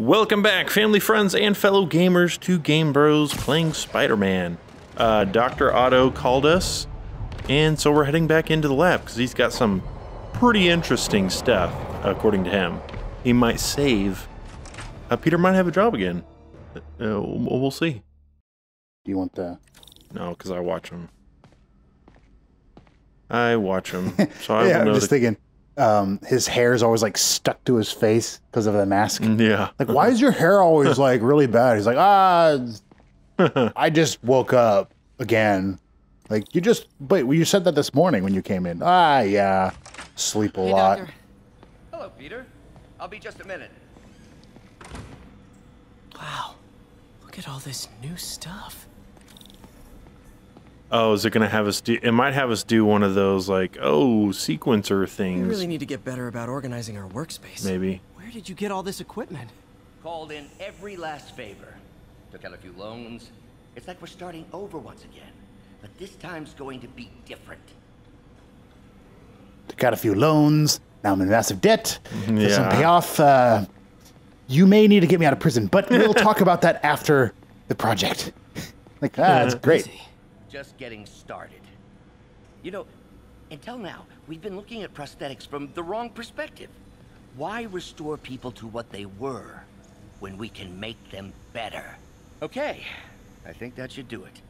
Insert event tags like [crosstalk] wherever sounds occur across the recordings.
Welcome back, family, friends, and fellow gamers to Game Bros playing Spider-Man. Uh, Dr. Otto called us, and so we're heading back into the lab because he's got some pretty interesting stuff, according to him. He might save. Uh, Peter might have a job again. Uh, we'll we'll see. Do you want the? No, because I watch him. I watch him, so I [laughs] yeah, I'm just the- thinking. Um, his hair is always like stuck to his face because of the mask. Yeah. Like, why is your hair always [laughs] like really bad? He's like, ah, [laughs] I just woke up again. Like, you just, but you said that this morning when you came in. Ah, yeah, sleep a Hey, lot. Doctor. Hello, Peter. I'll be just a minute. Wow. Look at all this new stuff. Oh, is it gonna have us do? It might have us do one of those like oh sequencer things. We really need to get better about organizing our workspace. Maybe. Where did you get all this equipment? Called in every last favor. Took out a few loans. It's like we're starting over once again. But this time's going to be different. Took out a few loans. Now I'm in massive debt. [laughs] There's some Yeah. payoff. Uh, you may need to get me out of prison, but we'll [laughs] talk about that after the project. [laughs] Like, ah, that's great. Just getting started. You know, until now, we've been looking at prosthetics from the wrong perspective. Why restore people to what they were when we can make them better? Okay, I think that should do it.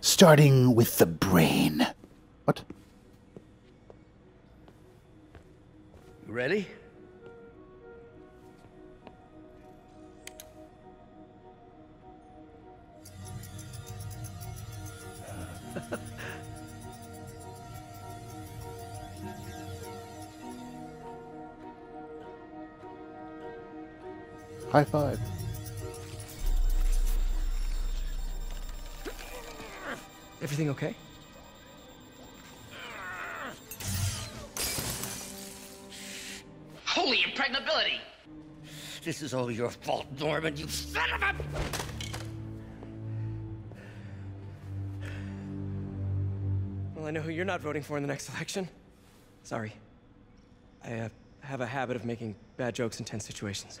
Starting with the brain. What? Ready? High five. Everything okay? Holy impregnability! This is all your fault, Norman, you son of a... Well, I know who you're not voting for in the next election. Sorry. I uh, have a habit of making bad jokes in tense situations.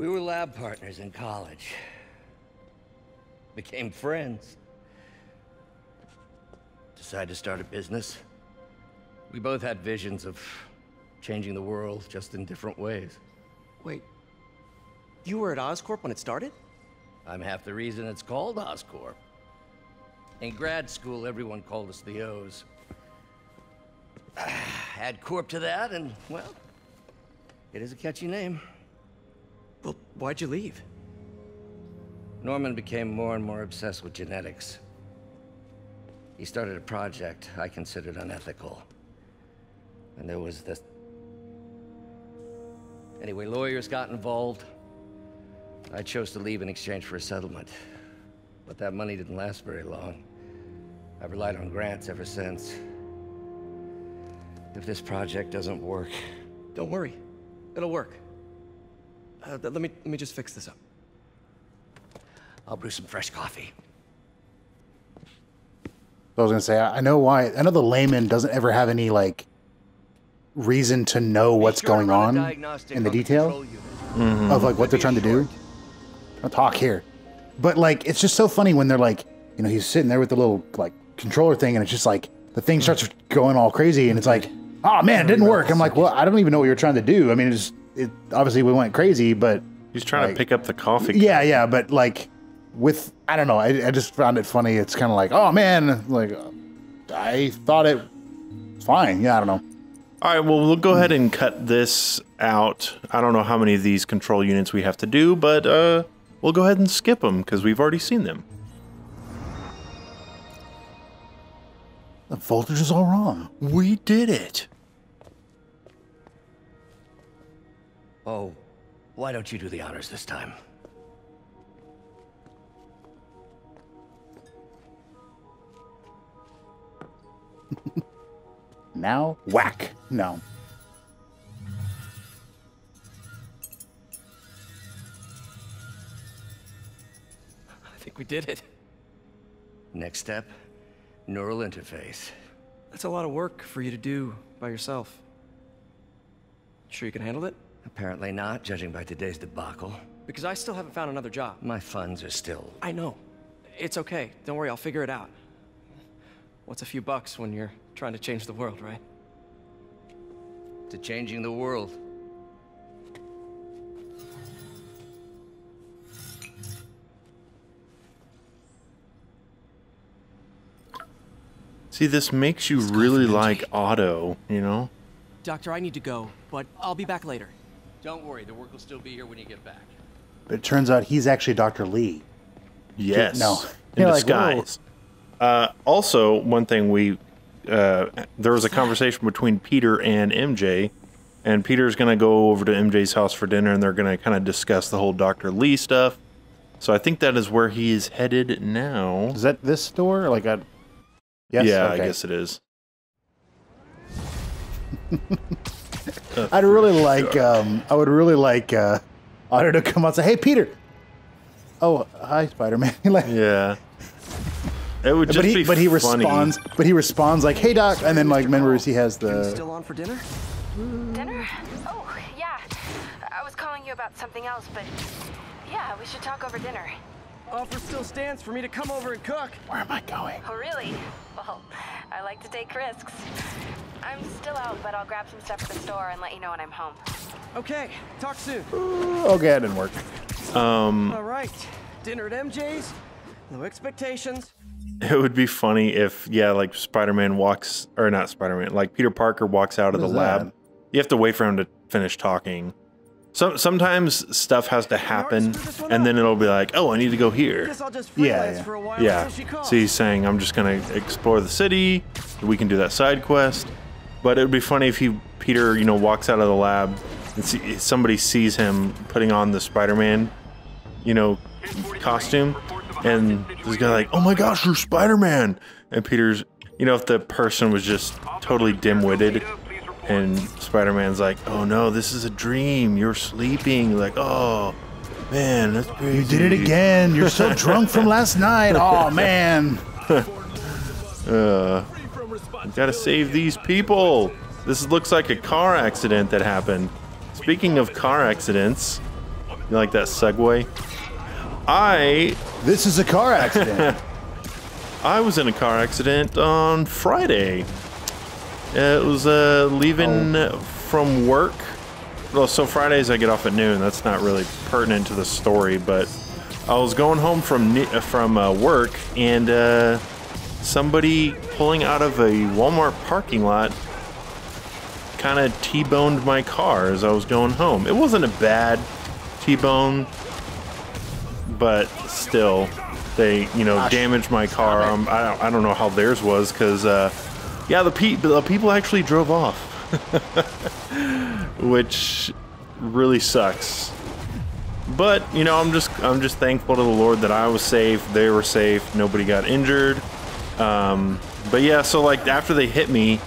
We were lab partners in college. Became friends. Decided to start a business. We both had visions of changing the world, just in different ways. Wait, you were at Oscorp when it started? I'm half the reason it's called Oscorp. In grad school, everyone called us the O's. [sighs] Add Corp to that, and, well, it is a catchy name. Well, why'd you leave? Norman became more and more obsessed with genetics. He started a project I considered unethical. And there was this... Anyway, lawyers got involved. I chose to leave in exchange for a settlement. But that money didn't last very long. I've relied on grants ever since. If this project doesn't work, Don't worry, it'll work. Uh, let me let me just fix this up. I'll brew some fresh coffee. I was gonna say, I I know why. I know the layman doesn't ever have any like reason to know what's sure going on in the on detail control unit. of like what they're trying to do. I'll talk here, but like it's just so funny when they're like, you know, he's sitting there with the little like controller thing, and it's just like the thing starts going all crazy, and it's like, oh man, it didn't work. I'm like, well, I don't even know what you're trying to do. I mean, it's it obviously we went crazy, but He's trying Like- to pick up the coffee. yeah, yeah, but like with I don't know, I, I just found it funny. It's kind of like, oh man, like I thought it fine. Yeah, I don't know. All right, well, we'll go ahead and cut this out. I don't know how many of these control units we have to do, but uh, we'll go ahead and skip them because we've already seen them. The voltage is all wrong. We did it. Oh, why don't you do the honors this time? [laughs] Now, whack. No. I think we did it. Next step, neural interface. That's a lot of work for you to do by yourself. Sure you can handle it? Apparently not, judging by today's debacle. Because I still haven't found another job. My funds are still... I know. It's okay. Don't worry, I'll figure it out. What's a few bucks when you're trying to change the world, right? to changing the world. See, this makes you really like Otto, you know? Doctor, I need to go, but I'll be back later. Don't worry, the work will still be here when you get back. But it turns out he's actually Dr. Li. Yes. No. In You're like, disguise. uh, also, one thing we uh, there was a conversation between Peter and MJ, and Peter's gonna go over to MJ's house for dinner, and they're gonna kind of discuss the whole Doctor Li stuff. So I think that is where he is headed now. Is that this store? Like a. Yes? yeah, Okay. I guess it is. [laughs] I'd really like. Um, I would really like uh, Otto to come out and say, "Hey, Peter." Oh, hi, Spider-Man. [laughs] like, Yeah. It would just but he, be but he funny. responds. But he responds like, "Hey, Doc," and then like, remember, he has the. Still on for dinner? Dinner? Oh, yeah. I was calling you about something else, but yeah, we should talk over dinner. Offer still stands for me to come over and cook. Where am I going? Oh, really? Well, I like to take risks. I'm still out, but I'll grab some stuff at the store and let you know when I'm home. Okay, talk soon. Okay, that didn't work. Um, All right, dinner at MJ's. No expectations. It would be funny if, yeah, like Spider Man walks, or not Spider Man, like Peter Parker walks out of What the lab. that? You have to wait for him to finish talking. So sometimes stuff has to happen, screw this one and then it'll be like, oh, I need to go here. Guess I'll just Yeah, yeah. for a while Yeah. until she calls. So he's saying, I'm just gonna explore the city. We can do that side quest. But it would be funny if he, Peter, you know, walks out of the lab and see, somebody sees him putting on the Spider-Man, you know, costume, and this guy like, oh my gosh, you're Spider-Man. And Peter's, you know, if the person was just totally dim-witted, and Spider-Man's like, oh no, this is a dream. You're sleeping. Like, oh man, that's crazy. You did it again. You're so drunk from [laughs] last night. Oh man. [laughs] uh, Gotta save these people. This looks like a car accident that happened. Speaking of car accidents, you like that segue? I This is a car [laughs] accident. I was in a car accident on Friday. Uh, it was uh, leaving from work. Well, so Fridays I get off at noon. That's not really pertinent to the story, but I was going home from uh, from uh, work and uh, somebody pulling out of a Walmart parking lot kind of T-boned my car as I was going home. It wasn't a bad T-bone, but still, they you know damaged my car. Um, I don't I don't know how theirs was because uh, yeah, the, pe- the people actually drove off, [laughs] which really sucks. But you know, I'm just I'm just thankful to the Lord that I was safe, they were safe, nobody got injured. Um, but yeah, so like after they hit me,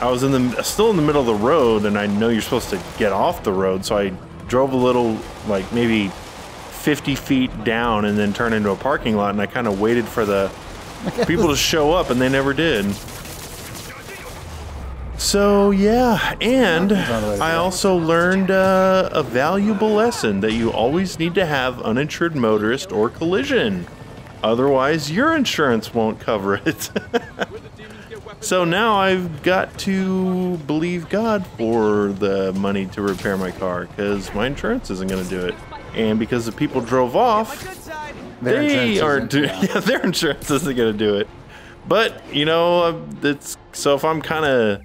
I was in the still in the middle of the road, and I know you're supposed to get off the road, so I drove a little, like maybe 50 feet down, and then turned into a parking lot, and I kind of waited for the [laughs] people to show up, and they never did. So yeah, and I also learned uh, a valuable lesson that you always need to have uninsured motorist or collision. Otherwise, your insurance won't cover it. [laughs] so now I've got to believe God for the money to repair my car because my insurance isn't going to do it. And because the people drove off, Their they insurance aren't doing. [laughs] Yeah, their insurance isn't going to do it. But you know, uh, it's so if I'm kind of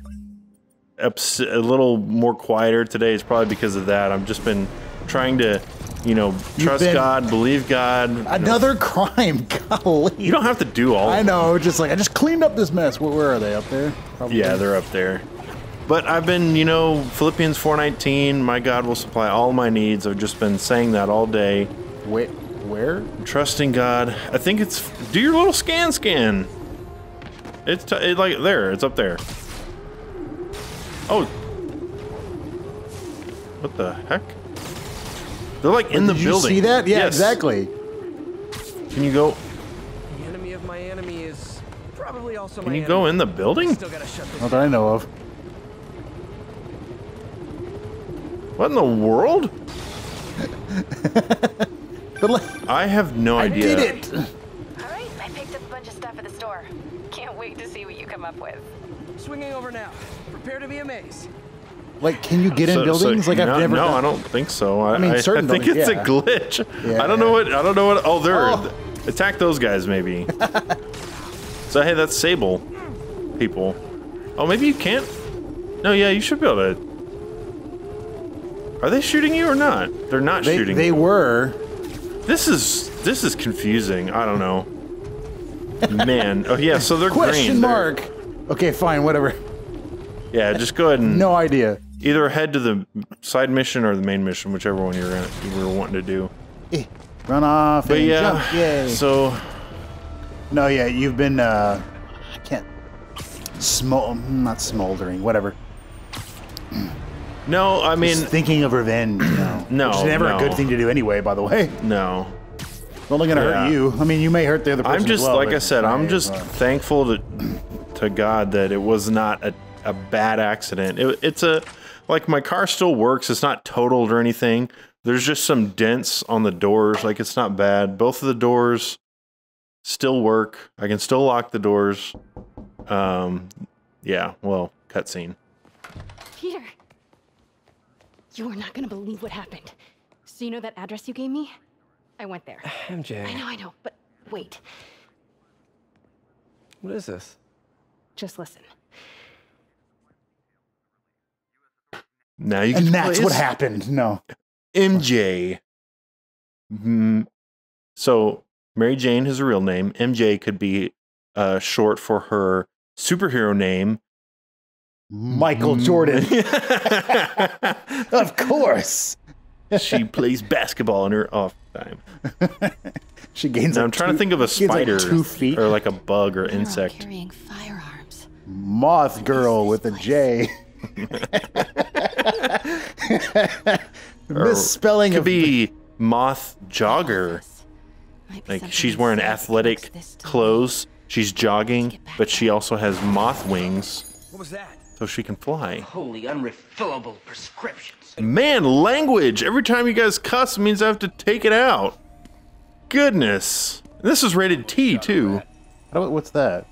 ups- a little more quieter today, it's probably because of that. I've just been trying to, you know, trust been- God, believe God. you know. Another crime. [laughs] Golly. You don't have to do all. I know. Just like I just cleaned up this mess. Where, where are they? Up there? Probably. Yeah, they're up there. But I've been, you know, Philippians 4:19, my God will supply all my needs. I've just been saying that all day. Wait, where? Trusting God. I think it's do your little scan scan. It's t- it, like there. It's up there. Oh. What the heck? They're like in the Did building. You see that? Yeah, Yes. exactly. Can you go? The enemy of my enemy is probably also Can my you go in the building? Still gotta shut this Not that I know of. What in the world? [laughs] But like, I have no I idea. did it. All right, I picked up a bunch of stuff at the store. Can't wait to see what you come up with. Swinging over now. Prepare to be amazed. Like, can you get in So- so- buildings? like I've never. No, done- I don't think so. I, mean, I, certain I think buildings, it's yeah. a glitch. Yeah. I don't know what. I don't know what. Oh, there. Oh. Attack those guys, maybe. [laughs] so hey, that's Sable people. Oh, maybe you can't. No, yeah, you should be able to. Are they shooting you or not? They're not They, shooting. they you. were. This is this is confusing. I don't know. Man. Oh yeah. So they're [laughs] Question green. They're- mark. Okay, fine, whatever. Yeah. Just go ahead and No idea. either head to the side mission or the main mission, whichever one you're in, you were wanting to do. Eh, Run off But and yeah. jump. Yay. So no, yeah, you've been. uh I can't. Smol. Not smoldering. Whatever. no, I mean Just thinking of revenge. No. No, [clears throat] Which is never no. a good thing to do anyway. By the way, no. it's only gonna Yeah. hurt you. I mean, you may hurt the other person. I'm just well, like I said, I'm just thankful to to God that it was not a, a bad accident. It, it's a like my car still works. It's not totaled or anything. There's just some dents on the doors. Like it's not bad. Both of the doors still work. I can still lock the doors. Um, yeah. Well, cutscene. Peter, you are not gonna believe what happened. So you know that address you gave me? I went there. [sighs] MJ, I know, I know, but wait. what is this? Just listen. Now you can And that's what happened. No. MJ. Mm, so Mary Jane is a real name. MJ could be uh, short for her superhero name, Michael Jordan. [laughs] of course. [laughs] she plays basketball in her off time. [laughs] She gains. Now like I'm trying to think of a gains, like, spider two feet. or like a bug or They're insect. carrying firearms. Moth girl with a J. Misspelling Could of be moth jogger. Like she's wearing athletic connects this to me. clothes. She's jogging, but she also has moth wings, What was that? so she can fly. Holy unrefillable prescriptions. Man, language. Every time you guys cuss means I have to take it out. Goodness. This is rated T too. What's that?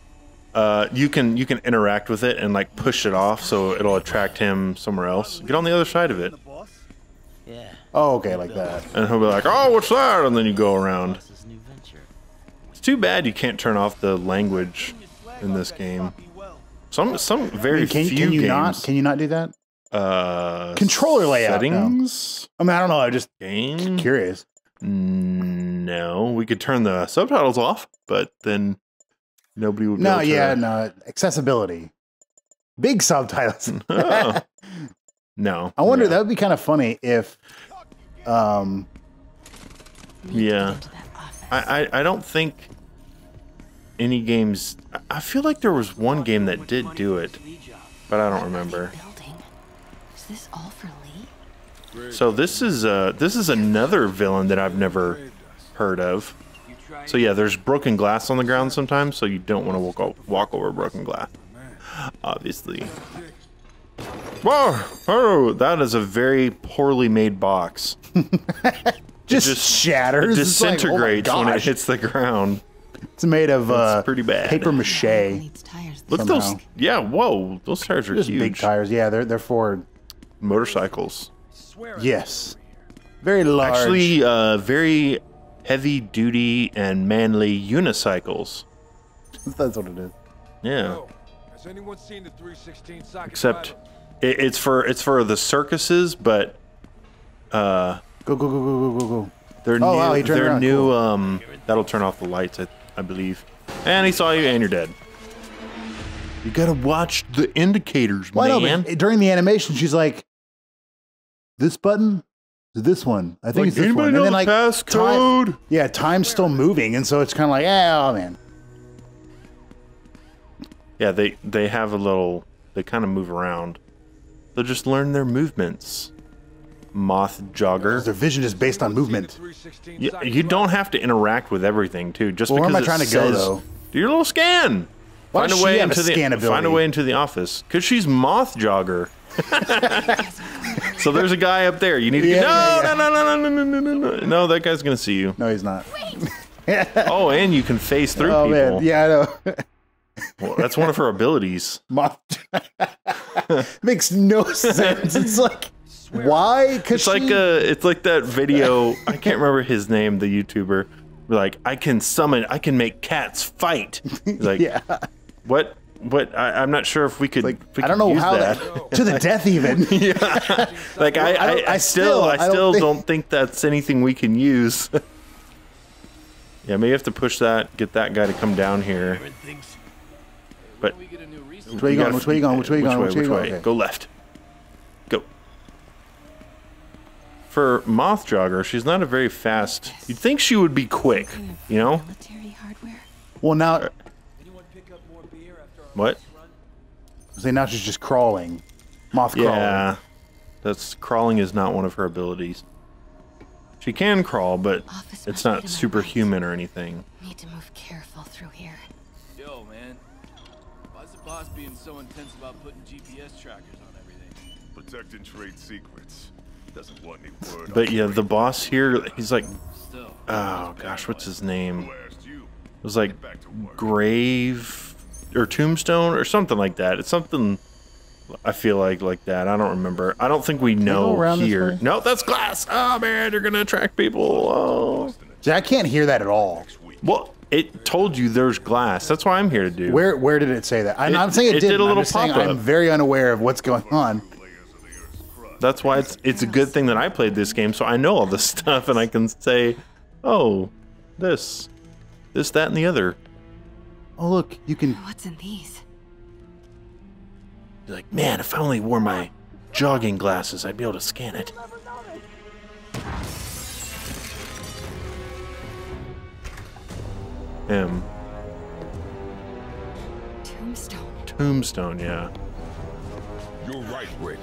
Uh, you can you can interact with it and like push it off so it'll attract him somewhere else. Get on the other side of it, Yeah, Oh, okay, like that. and he'll be like, "Oh, what's that?" And then you go around. this is new venture. It's too bad you can't turn off the language in this game. Some some very Can, few can you games. not? Can you not do that? uh, Controller layout, no. settings I mean, I don't know. I'm just game. curious. No, we could turn the subtitles off, but then nobody would. Be No, able to- yeah, no. Accessibility. Big subtitles. Oh. [laughs] [laughs] No, I wonder yeah. that would be kind of funny if, um, Need to get Yeah. into that office. I, I I don't think any games. I- I feel like there was one game that did do it, but I don't remember. Is this all for Li? So this is uh this is another villain that I've never heard of. So yeah, there's broken glass on the ground sometimes, so you don't want to walk walk over broken glass. Obviously. Whoa! Oh, that is a very poorly made box. [laughs] just, just- shatters. It It's like, oh disintegrates when it hits the ground. It's made of uh, pretty bad. paper mache. Look at those. Yeah, whoa, those tires are Just huge. big tires. Yeah, they're they're for Motorcycles. yes, very large. Actually, uh, very heavy duty and manly unicycles. that's what it is. Yeah. Has anyone seen the 316 socket Except it, it's for it's for the circuses, but uh, Go go go go go go go. they're Oh, new. wow, he turned they're around, new. cool. Um, that'll turn off the lights, I, I believe. And he saw you, and you're dead. You gotta watch the indicators, Well, I know, man. but during the animation, she's like, "This button, this one. I think Like, it's this anybody one." know And then the like passcode? time, yeah, time's still moving, and so it's kind of like, "Ah, oh man." Yeah, they they have a little. They kind of move around. They'll just learn their movements. Moth jogger. Their vision is based on movement. Yeah, you don't have to interact with everything too. Just Well, where am I it trying to go, though? Do your little scan. Why find does a way she have a into the scan find a way into the office because she's moth jogger. [laughs] so there's a guy up there. You need to Yeah, get, no, yeah, yeah. no, no, no, no, no, no, no, no. No, that guy's gonna see you. No, he's not. [laughs] Oh, and you can face through oh people. man, yeah, I know. [laughs] Well, that's one of her abilities. Moth makes no sense. It's like, why? Because It's like a, uh, it's like that video. I can't remember his name. The YouTuber, like I can summon, I can make cats fight. He's like, yeah. what? What? I, I'm not sure if we could. Like we I don't could know use how that. that [laughs] to the death even. [laughs] Like I, I I, don't- I, I still, still- I I don't still think- don't think that's anything we can use. [laughs] yeah, maybe have to push that, get that guy to come down here. But We get a new resource. Which way you you going? gotta- Which way you going? Which way you going? Which way you going? Okay. Go left. Go. For Moth Jogger, she's not a very fast. You'd think she would be quick, you know? Military hardware. Well, now uh, Anyone pick up more beer after our What? say now she's just crawling, moth crawling. Yeah. That's crawling is not one of her abilities. She can crawl, but Office it's not to my superhuman or anything. Need to move careful through here. Yo, man. Why's the boss being so intense about putting GPS trackers on everything? Protecting trade secrets. Doesn't want any word. But yeah, the boss here, he's like, Still. oh gosh, what's his name? Who asked you? It was like Back work. Grave or Tombstone or something like that. It's something I feel like like that. I don't remember. I don't think we know around here. No, that's glass. Oh man, you're gonna attract people. Oh. See, I can't hear that at all. Well, it told you there's glass. That's what I'm here to do. Where where did it say that? I'm It- not saying it, it did didn't. a I'm little just pop-up. I'm very unaware of what's going on. That's why it's it's a good thing that I played this game, so I know all this [laughs] stuff and I can say, oh, this, this, that, and the other. Oh look, you can. What's in these? You're like, man, if I only wore my jogging glasses, I'd be able to scan it. M. Tombstone. Tombstone, yeah. You're right, Rick.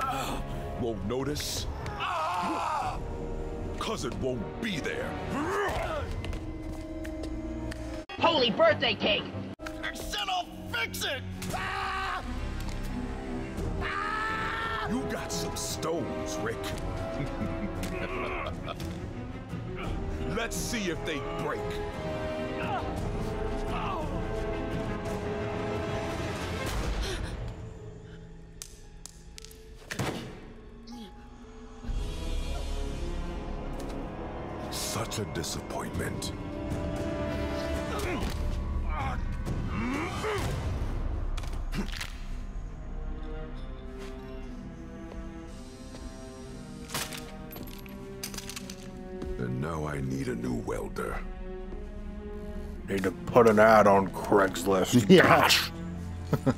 Ah, won't notice? Ah, Cause it won't be there. Birthday cake! Ah! You got some stones, Rick. [laughs] Let's see if they break. Such a disappointment. Put an ad on Craigslist. [laughs] Yeah. [laughs]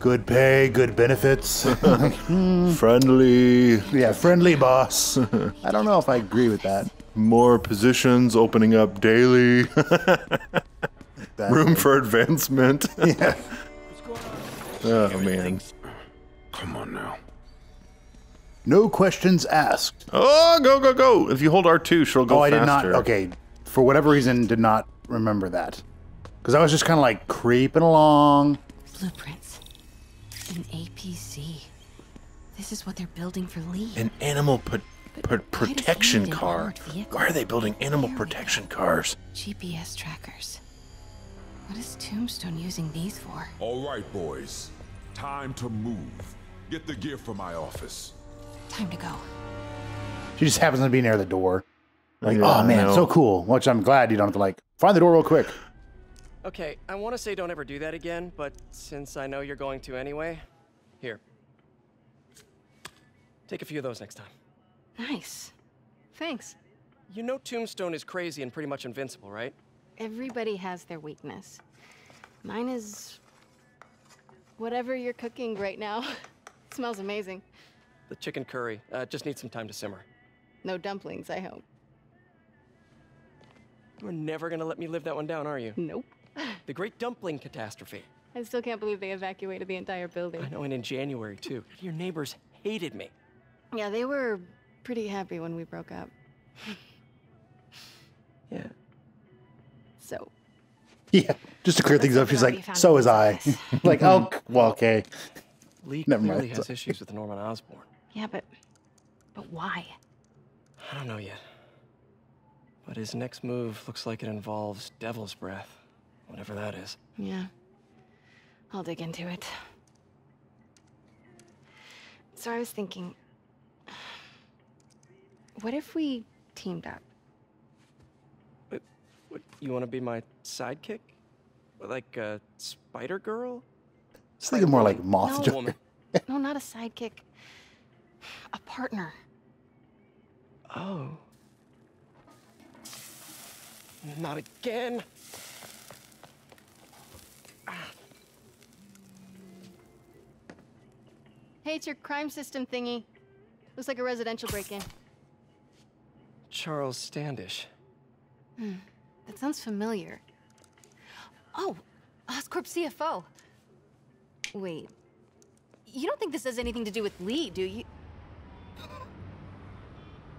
Good pay, good benefits. [laughs] Friendly. yeah, friendly boss. I don't know if I agree with that. More positions opening up daily. Room for advancement. Yeah. oh, man. Come on now. No questions asked. Oh, go, go, go. If you hold R2, she'll go oh, I faster. did not. Okay, for whatever reason, did not remember that because I was just kind of like creeping along. Blueprints. An APC. This is what they're building for Li. An animal put, put why does he protection car. Why are they building animal There protection cars? GPS trackers. What is Tombstone using these for? All right, boys. Time to move. Get the gear from my office. Time to go. She just happens to be near the door. Like, Yeah, oh man, so cool. Which I'm glad you don't have to like find the door real quick. Okay, I want to say don't ever do that again, but since I know you're going to anyway, here. Take a few of those next time. Nice. Thanks. You know Tombstone is crazy and pretty much invincible, right? Everybody has their weakness. Mine is whatever you're cooking right now. [laughs] smells amazing. The chicken curry. Uh, just needs some time to simmer. No dumplings, I hope. You're never gonna let me live that one down, are you? Nope. The Great Dumpling Catastrophe. I still can't believe they evacuated the entire building. I know, and in January, too. Your neighbors hated me. Yeah, they were pretty happy when we broke up. [laughs] Yeah. So, Yeah, just to clear things up, she's like, so him is I. [laughs] like, oh, well, okay. Li Never clearly mind. has issues with Norman Osborn. yeah, but but why? I don't know yet. But his next move looks like it involves Devil's Breath. Whatever that is. Yeah. I'll dig into it. So I was thinking, what if we teamed up? What, you want to be my sidekick? Like a Spider Girl? It's thinking more like Moth No. Woman. No, not a sidekick. A partner. Oh. Not again. Hey, it's your crime system thingy. Looks like a residential break-in. Charles Standish. Hmm, that sounds familiar. Oh, Oscorp CFO. Wait. You don't think this has anything to do with Li, do you?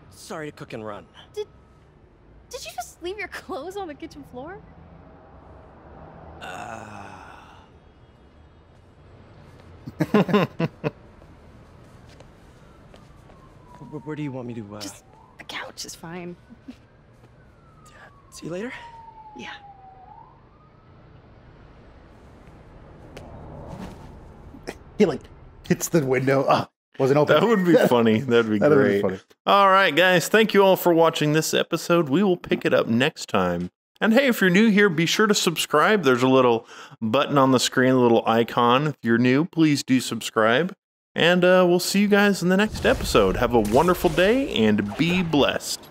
Sorry to cook and run. Did just leave your [laughs] clothes on the kitchen floor? [laughs] Where, where do you want me to, uh... Just the couch is fine. [laughs] See you later? Yeah. He like hits the window. Oh, wasn't open. That would be [laughs] funny. That'd be That'd be great. funny. All right, guys. Thank you all for watching this episode. We will pick it up next time. And hey, if you're new here, be sure to subscribe. There's a little button on the screen, a little icon. If you're new, please do subscribe. And uh, we'll see you guys in the next episode. Have a wonderful day and be blessed.